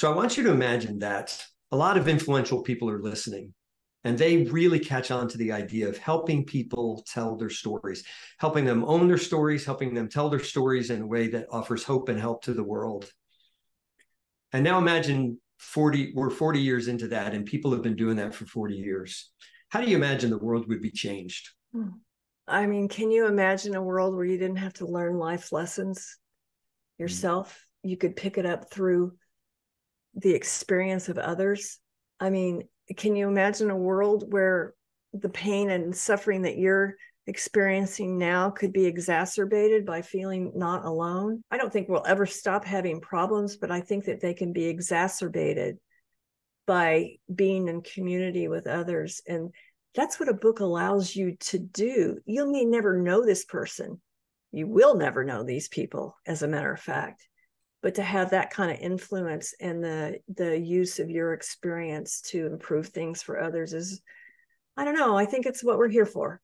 So I want you to imagine that a lot of influential people are listening and they really catch on to the idea of helping people tell their stories, helping them own their stories, helping them tell their stories in a way that offers hope and help to the world. And now imagine 40, we're 40 years into that, and people have been doing that for 40 years. How do you imagine the world would be changed? Hmm. I mean, can you imagine a world where you didn't have to learn life lessons yourself? Mm. You could pick it up through the experience of others. I mean, can you imagine a world where the pain and suffering that you're experiencing now could be exacerbated by feeling not alone? I don't think we'll ever stop having problems, but I think that they can be exacerbated by being in community with others. And that's what a book allows you to do. You may never know this person. You will never know these people, as a matter of fact but to have that kind of influence and the the use of your experience to improve things for others is i don't know i think it's what we're here for